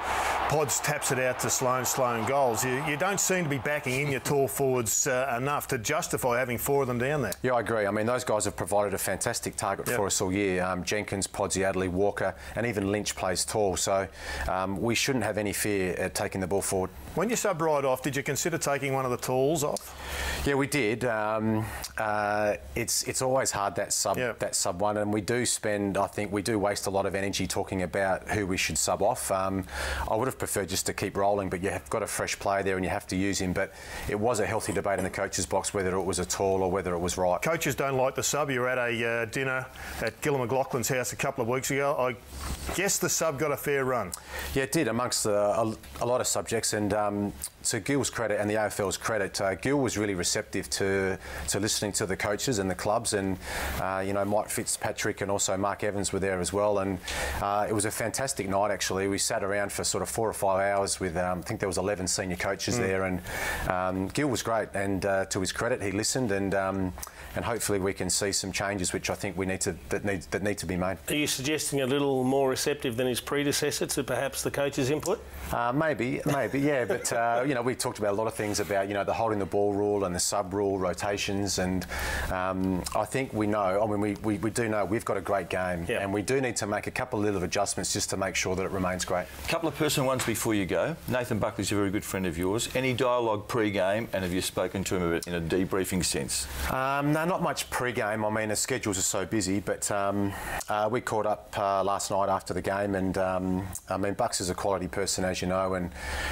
Pods taps it out to Sloane. Sloane goals. You, you don't seem to be backing in your tall forwards uh, enough to justify having four of them down there. Yeah, I agree. I mean, those guys have provided a fantastic target Yep. for us all year. Um, Jenkins, Podsy, Adley, Walker, and even Lynch plays tall. So um, we shouldn't have any fear at taking the ball forward. When you sub right off, did you consider taking one of the tools off? Yeah, we did. Um, uh, it's it's always hard that sub Yeah. that sub one, and we do spend. I think we do waste a lot of energy talking about who we should sub off. Um, I would have preferred just to keep rolling, but you have got a fresh player there, and you have to use him. But it was a healthy debate in the coaches' box whether it was a tall or whether it was right. Coaches don't like the sub. You were at a uh, dinner at Gillon McLachlan's house a couple of weeks ago. I guess the sub got a fair run. Yeah, it did amongst uh, a, a lot of subjects, and um, to Gil's credit and the AFL's credit, uh, Gil was really receptive to to listening to the coaches and the clubs, and uh, you know Mike Fitzpatrick and also Mark Evans were there as well, and uh, it was a fantastic night actually. We sat around for sort of four or five hours with um, I think there was 11 senior coaches there, and um, Gil was great, and uh, to his credit, he listened, and um, and hopefully we can see some changes, which I think we need to that need that need to be made. Are you suggesting a little more receptive than his predecessor to perhaps the coach's input? Uh, maybe, maybe, yeah. But uh, you know, we talked about a lot of things about you know the holding the ball rule and the sub rule rotations, and um, I think we know. I mean, we, we, we do know we've got a great game, Yeah. and we do need to make a couple of little adjustments just to make sure that it remains great. A couple of personal ones before you go. Nathan Buckley's a very good friend of yours. Any dialogue pre-game, and have you spoken to him it in a debriefing sense? Um, no, not much pre-game. I mean, the schedules are so busy, but um, uh, we caught up uh, last night after the game, and um, I mean, Bucks is a quality person, as you know, and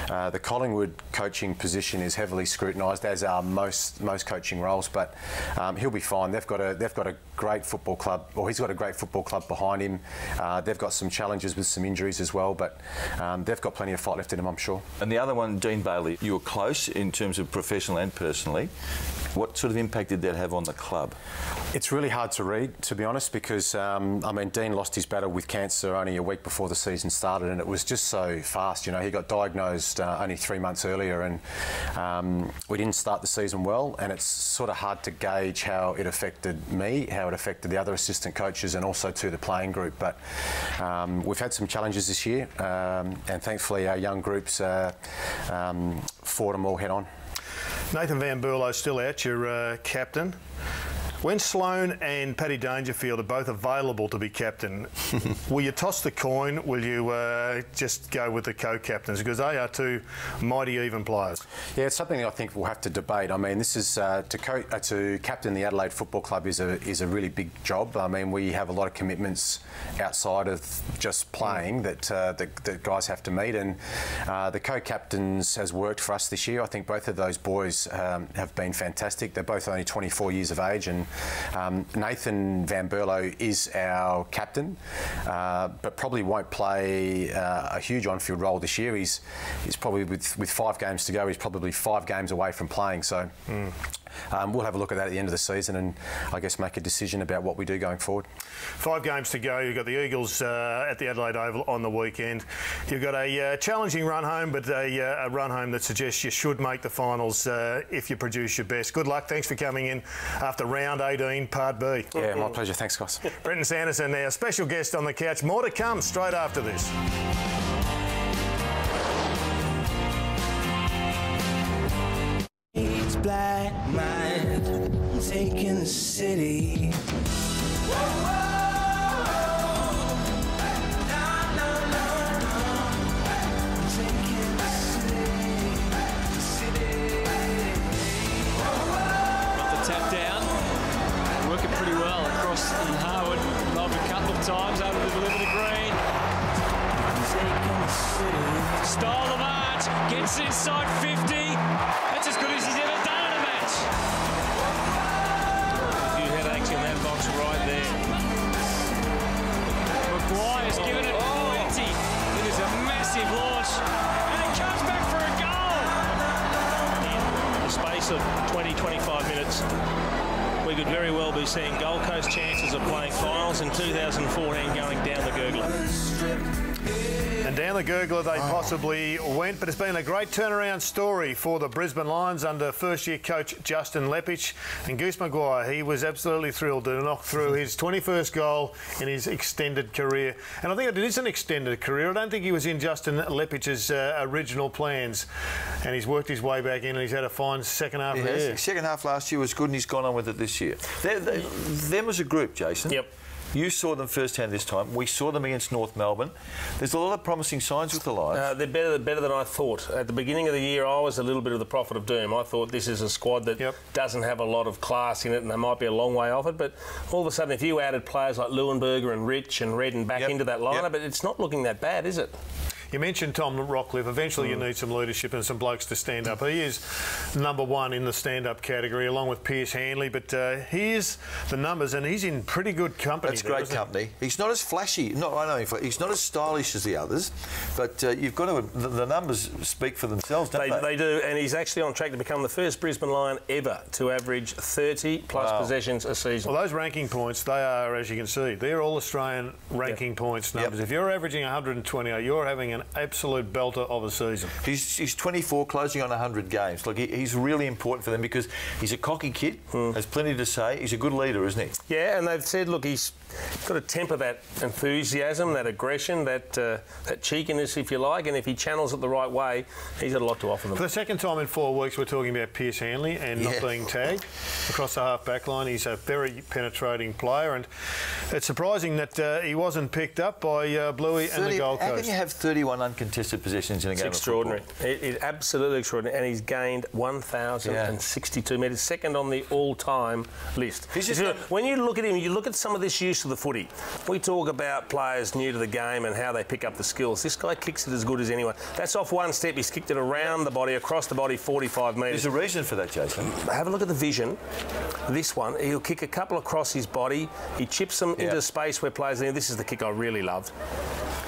uh, the Collingwood coaching position is heavily scrutinised, as are most most coaching roles. But um, he'll be fine. They've got a they've got a great football club, or he's got a great football club behind him. Uh, they've got some challenges with some injuries as well, but um, they've got plenty of fight left in them, I'm sure. And the other one, Dean Bailey, you were close in terms of professional and personally. What sort of impact did that have on the club? It's really hard to read, to be honest, because um, I mean, Dean lost his battle with cancer only a week before the season started, and it was just so fast. You know, he got diagnosed uh, only three months earlier, and um, we didn't start the season well. And it's sort of hard to gauge how it affected me, how it affected the other assistant coaches, and also to the playing group. But um, we've had some challenges this year, um, and thankfully our young groups uh, um, fought them all head on. Nathan Van Berlo still out, your uh, captain. When Sloane and Paddy Dangerfield are both available to be captain, will you toss the coin? Will you uh, just go with the co-captains because they are two mighty even players? Yeah, it's something I think we'll have to debate. I mean, this is uh, to co- uh, to captain the Adelaide Football Club is a is a really big job. I mean, we have a lot of commitments outside of just playing that uh, that, that guys have to meet, and uh, the co-captains has worked for us this year. I think both of those boys um, have been fantastic. They're both only 24 years of age, and um, Nathan Van Berlo is our captain, uh, but probably won't play uh, a huge on-field role this year. He's he's probably with with five games to go. He's probably five games away from playing. So. Um, we'll have a look at that at the end of the season and I guess make a decision about what we do going forward. Five games to go. You've got the Eagles uh, at the Adelaide Oval on the weekend. You've got a uh, challenging run home, but a, uh, a run home that suggests you should make the finals uh, if you produce your best. Good luck. Thanks for coming in after round 18, part B. Yeah, my pleasure. Thanks, guys. Brenton Sanderson, our special guest on the couch. More to come straight after this. Each black mind taking the city. Green. Taking the art. Gets inside 50. That's as good as he's ever done in a match. A few headaches in that box right there. Maguire's given it plenty. It is a massive launch. And it comes back for a goal. In the space of 20, 25 minutes, we could very well be seeing Gold Coast chances of playing finals in 2014 going down the gurgler. And down the gurgler they possibly went, but it's been a great turnaround story for the Brisbane Lions under first year coach Justin Leppitsch. And Goose Maguire, he was absolutely thrilled to knock through his 21st goal in his extended career. And I think it is an extended career. I don't think he was in Justin Leppitsch's uh, original plans. And he's worked his way back in and he's had a fine second half He of the year. Second half last year was good, and he's gone on with it this year. They're, they them as a group, Jason. Yep. You saw them firsthand this time. We saw them against North Melbourne. There's a lot of promising signs with the Lions. Uh, they're better, better than I thought. At the beginning of the year, I was a little bit of the prophet of doom. I thought this is a squad that Yep. doesn't have a lot of class in it, and they might be a long way off it. But all of a sudden, if you added players like Leuenberger and Rich and Redden back Yep. into that lineup, Yep. but it's not looking that bad, is it? You mentioned Tom Rockliff. Eventually, you need some leadership and some blokes to stand up. He is number one in the stand-up category, along with Pearce Hanley. But uh, here's the numbers, and he's in pretty good company. That's there, great isn't company. He's not as flashy. Not I know he's fla- he's not as stylish as the others, but uh, you've got to. The, the numbers speak for themselves, don't They, they? they do, and he's actually on track to become the first Brisbane Lion ever to average 30 plus possessions a season. Well, those ranking points, they are, as you can see, they're all Australian ranking points numbers. If you're averaging 128, you're having an absolute belter of a season. He's, he's 24, closing on 100 games. Look, he, he's really important for them because he's a cocky kid, has plenty to say. He's a good leader, isn't he? Yeah, and they've said, look, he's got to temper that enthusiasm, that aggression, that uh, that cheekiness, if you like, and if he channels it the right way, he's got a lot to offer them. For the second time in four weeks, we're talking about Pearce Hanley and not being tagged across the half back line. He's a very penetrating player, and it's surprising that uh, he wasn't picked up by uh, Bluey and the 30 Gold how can you have 31 uncontested possessions in a It's game? extraordinary. Of? It, it absolutely extraordinary, and he's gained 1,062 metres, second on the list. Just You know, when you look at him, you look at some of this use of the footy. We talk about players new to the game and how they pick up the skills. This guy kicks it as good as anyone. That's off one step. He's kicked it around the body, across the body, 45 metres. There's a reason for that, Jason. Have a look at the vision. This one, he'll kick a couple across his body. He chips them Yeah. into space where players are. This is the kick I really loved.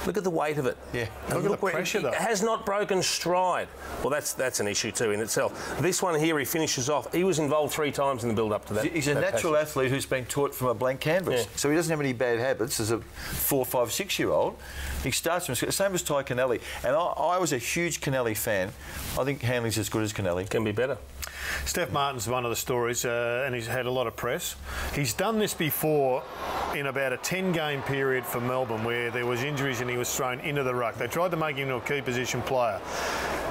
Look at the weight of it. Yeah. And Look at the where pressure, it, though. it has not broken stride. Well, that's that's an issue too in itself. This one here, he finishes off. He was involved three times in the build-up to that. He's a that natural athlete who's been taught from a blank canvas. Yeah. So he doesn't have any bad habits as a four, five, six year old. He starts from. Same as Tadhg Kennelly. And I, I was a huge Kennelly fan. I think Hanley's as good as Kennelly. Can be better. Stef Martin's one of the stories, uh, and he's had a lot of press. He's done this before in about a 10 game period for Melbourne where there was injuries and he was thrown into the ruck. They tried to make him into a key position player.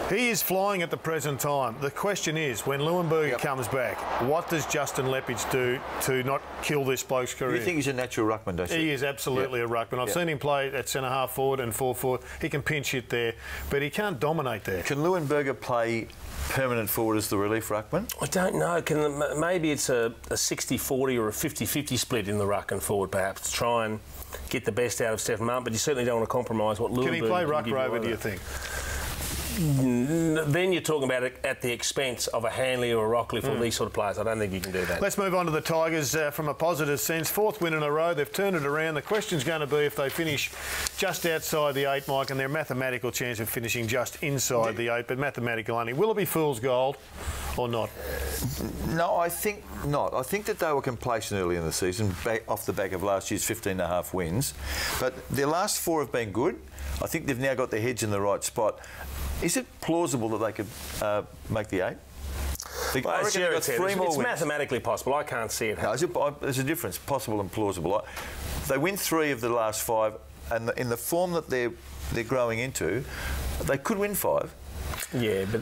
He is flying at the present time. The question is, when Leuenberger comes back, what does Justin Leppitsch do to not kill this bloke's career? You think he's a natural ruckman, don't you? He is absolutely a ruckman. I've Yeah. seen him play at centre half forward and full forward. He can pinch hit there, but he can't dominate there. Can Leuenberger play permanent forward as the relief ruckman? I don't know. Can maybe it's a, a 60-40 or a 50-50 split in the ruck and forward, perhaps, to try and get the best out of Stefan Martin. But you certainly don't want to compromise what Lewis Can he play ruck rover, do you think? Then you're talking about it at the expense of a Hanley or a Rockliff or these sort of players. I don't think you can do that. Let's move on to the Tigers uh, from a positive sense. Fourth win in a row. They've turned it around. The question's going to be if they finish just outside the eight, Mike, and their mathematical chance of finishing just inside the eight, but mathematical only. Will it be fool's gold or not? No, I think not. I think that they were complacent early in the season, off the back of last year's 15 and a half wins. But their last four have been good. I think they've now got their heads in the right spot. Is it plausible that they could uh, make the eight? Well, I as reckon they've got three it's, more it's wins. mathematically possible. I can't see it No, there's a- there's a difference, possible and plausible. I- They win three of the last five, and the- in the form that they're they're growing into, they could win five. Yeah, but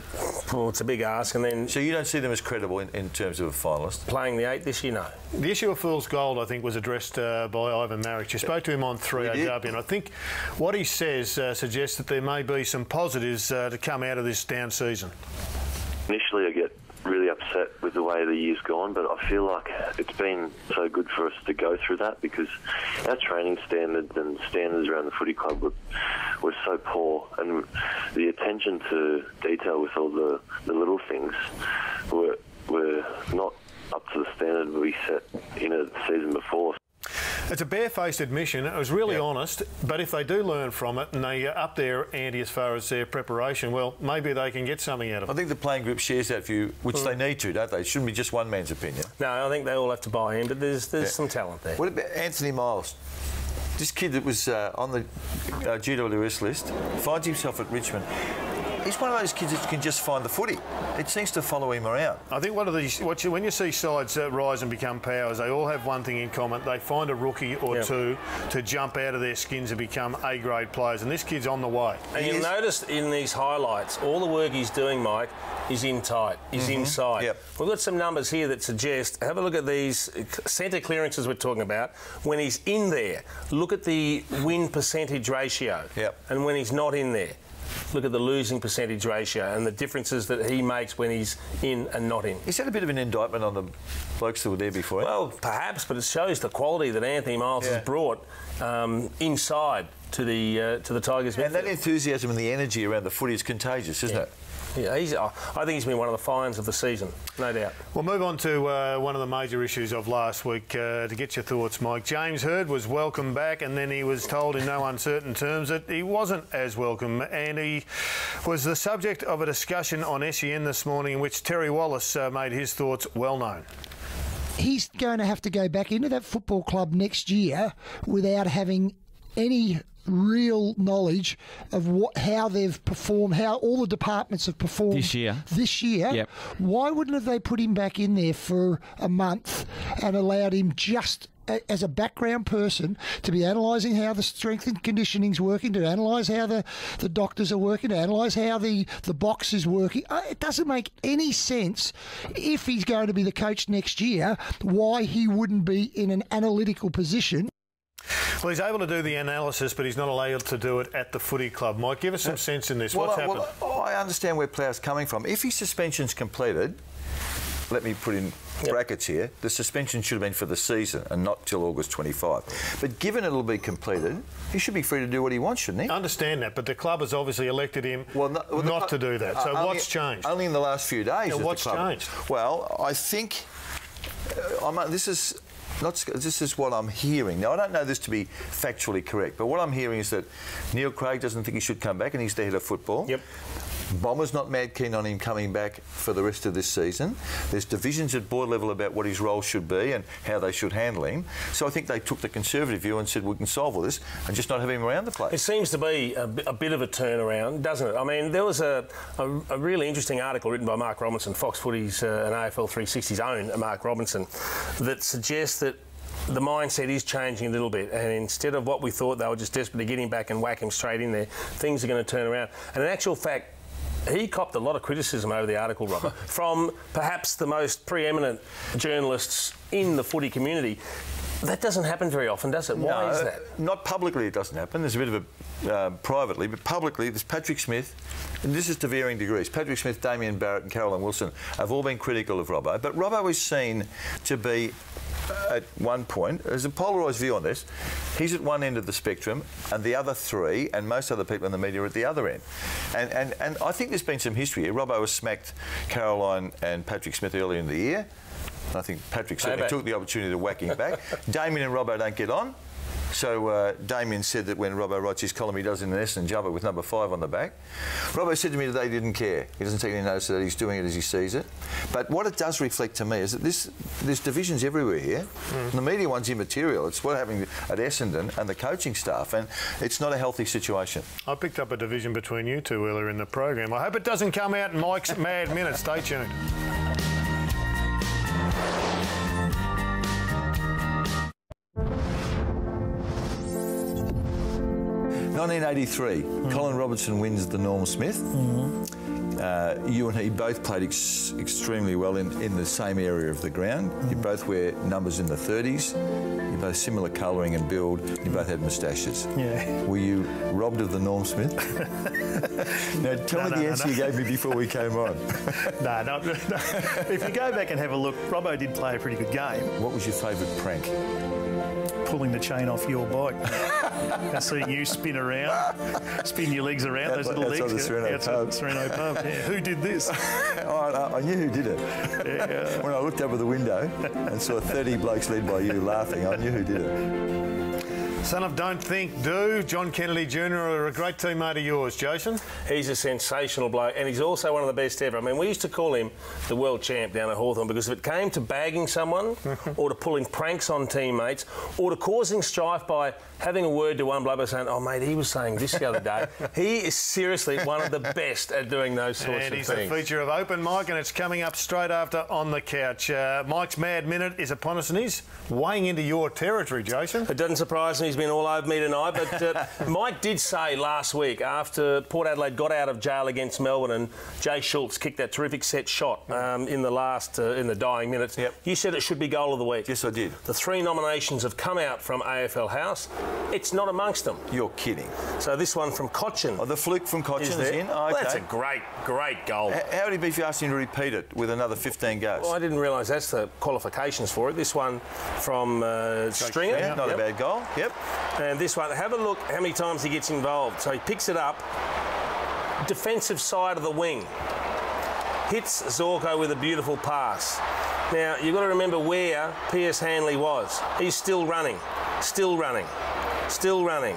well, it's a big ask. And then So you don't see them as credible in, in terms of a finalist. playing the eight this year, no. The issue of fool's gold, I think, was addressed uh, by Ivan Maric. You spoke to him on 3AW, and I think what he says uh, suggests that there may be some positives uh, to come out of this down season. Initially, I get really upset with the way the year's gone, but I feel like it's been so good for us to go through that because our training standards and standards around the footy club were, were so poor, and the attention to detail with all the, the little things were we're not up to the standard we set in a season before. It's a barefaced admission. It was really honest. But if they do learn from it and they up their ante as far as their preparation, well, maybe they can get something out of it. I think the playing group shares that view, which Mm. they need to, don't they? It shouldn't be just one man's opinion. No, I think they all have to buy in, but there's there's Yeah. some talent there. What about Anthony Miles? This kid that was uh, on the uh, GWS list finds himself at Richmond. He's one of those kids that can just find the footy. It seems to follow him around. I think one of these, what you, when you see sides uh, rise and become powers, they all have one thing in common. They find a rookie or Yeah. two to jump out of their skins and become A-grade players. And this kid's on the way. And you'll notice in these highlights, all the work he's doing, Mike, is in tight, is Mhm. inside. Yep. We've got some numbers here that suggest, have a look at these centre clearances we're talking about. When he's in there, look at the win percentage ratio. Yep. And when he's not in there, look at the losing percentage ratio and the differences that he makes when he's in and not in. Is that a bit of an indictment on the blokes that were there before? Well, perhaps, but it shows the quality that Anthony Miles Yeah. has brought um, inside to the uh, to the Tigers. and that enthusiasm and the energy around the footy is contagious, isn't Yeah. it? Yeah, he's, I I think he's been one of the finds of the season, no doubt. We'll move on to uh, one of the major issues of last week uh, to get your thoughts, Mike. James Hird was welcome back, and then he was told in no uncertain terms that he wasn't as welcome, and he was the subject of a discussion on SEN this morning in which Terry Wallace uh, made his thoughts well known. he's going to have to go back into that football club next year without having any real knowledge of what how they've performed, how all the departments have performed This year. This year, Yep. why wouldn't have they put him back in there for a month and allowed him just as a background person to be analysing how the strength and conditioning's working, to analyse how the, the doctors are working, to analyse how the, the box is working. Uh, It doesn't make any sense if he's going to be the coach next year, why he wouldn't be in an analytical position. Well, he's able to do the analysis, but he's not allowed to do it at the footy club. Mike, give us some sense in this. What's well, I- happened? well, I understand where Plough's coming from. If his suspension's completed, let me put in brackets here, the suspension should have been for the season and not till August 25. But given it'll be completed, he should be free to do what he wants, shouldn't he? I understand that, but the club has obviously elected him well, no- well, not club- to do that. So uh, only- what's changed? Only in the last few days. Yeah, the what's changed? Well, I think uh, I'm, uh, this is. Not, this is what I'm hearing. Now, I don't know this to be factually correct, but what I'm hearing is that Neil Craig doesn't think he should come back and he's the head of football. Yep. Bomber's not mad keen on him coming back for the rest of this season. There's divisions at board level about what his role should be and how they should handle him. So I think they took the conservative view and said we can solve all this and just not have him around the place. It seems to be a, bit of a turnaround, doesn't it? I mean, there was a, a, a really interesting article written by Mark Robinson, Fox Footy's uh, and AFL 360's own uh, Mark Robinson, that suggests that the mindset is changing a little bit, and instead of what we thought they were just desperate to get him back and whack him straight in there, things are going to turn around. And in actual fact, he copped a lot of criticism over the article, Robert, from perhaps the most preeminent journalists in the footy community. That doesn't happen very often, does it? Why No, is that? Not publicly, it doesn't happen. There's a bit of a uh, privately, but publicly, there's Patrick Smith, and this is to varying degrees. Patrick Smith, Damien Barrett, and Caroline Wilson have all been critical of Robbo, but Robbo is seen to be. At one point, there's a polarised view on this. He's at one end of the spectrum, and the other three, and most other people in the media, are at the other end. And and, and I think there's been some history here. Robbo has smacked Caroline and Patrick Smith earlier in the year. I think Patrick certainly Payback. took the opportunity to whack him back. Damien and Robbo don't get on. So uh, Damien said that when Robbo writes his column, he does in an Essendon jumper with number five on the back. Robbo said to me today he didn't care. He doesn't take any notice that he's doing it as he sees it. But what it does reflect to me is that this, there's divisions everywhere here. The media one's immaterial. It's what happening at Essendon and the coaching staff, and it's not a healthy situation. I picked up a division between you two earlier in the program. I hope it doesn't come out in Mike's Mad Minute. Stay tuned. 1983, Colin Robertson wins the Norm Smith. Uh, you and he both played ex- extremely well in, in the same area of the ground. You both wear numbers in the 30s. You both similar colouring and build. You both had moustaches. Yeah. Were you robbed of the Norm Smith? now tell No, me no, the answer no. you gave me before we came on. no, no, no. If you go back and have a look, Robbo did play a pretty good game. What was your favourite prank? Pulling the chain off your bike. and seeing you spin around, spin your legs around, those little outside legs. the Sereno pub. the Sereno pub. Yeah. Who did this? I, I knew who did it. When I looked over the window and saw 30 blokes led by you laughing, I knew who did it. Son of Don't Think Do, John Kennedy Jr. are a great teammate of yours, Jason. He's a sensational bloke, and he's also one of the best ever. I mean, we used to call him the world champ down at Hawthorn because if it came to bagging someone, or to pulling pranks on teammates, or to causing strife by having a word to one bloke by saying, "Oh, mate, he was saying this the other day," he is seriously one of the best at doing those sorts And of things. And he's a feature of Open Mike, and it's coming up straight after On the Couch. Uh, Mike's Mad Minute is upon us, and he's weighing into your territory, Jason. It doesn't surprise me he's been all over me tonight, but uh, Mike did say last week after Port Adelaide got out of jail against Melbourne and Jay Schulz kicked that terrific set shot um, in the last, uh, in the dying minutes, Yep. you said it should be goal of the week. Yes, I did. The three nominations have come out from AFL House. It's not amongst them. You're kidding. So this one from Cotchin. Oh, the fluke from Cotchin is, there. in? Oh, Well, okay. that's a great, great goal. H- How would he be if you asked him to repeat it with another 15 goes? Well, I didn't realise that's the qualifications for it. This one from uh, Stringer. Yeah, not Yep. a bad goal. Yep. And this one, have a look how many times he gets involved. So he picks it up, defensive side of the wing, hits Zorko with a beautiful pass. Now, you've got to remember where Pearce Hanley was. He's still running, still running, still running.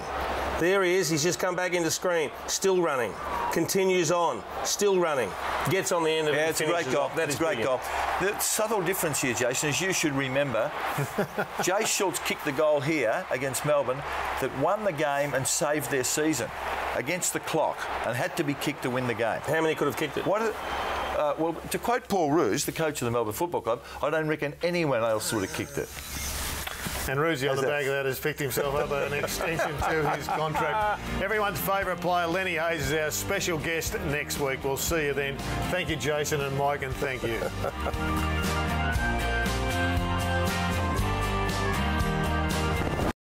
There he is, he's just come back into screen, still running. Continues on, still running. Gets on the end of it. Yeah, and it's a great goal. That is a great brilliant. goal. The subtle difference here, Jason, is you should remember Jay Schulz kicked the goal here against Melbourne that won the game and saved their season against the clock and had to be kicked to win the game. How many could have kicked it? What? Uh, well, to quote Paul Roos, the coach of the Melbourne Football Club, I don't reckon anyone else would have kicked it. And Roosie on the back of that has picked himself up an extension to his contract. Everyone's favourite player, Lenny Hayes, is our special guest next week. We'll see you then. Thank you, Jason and Mike, and thank you.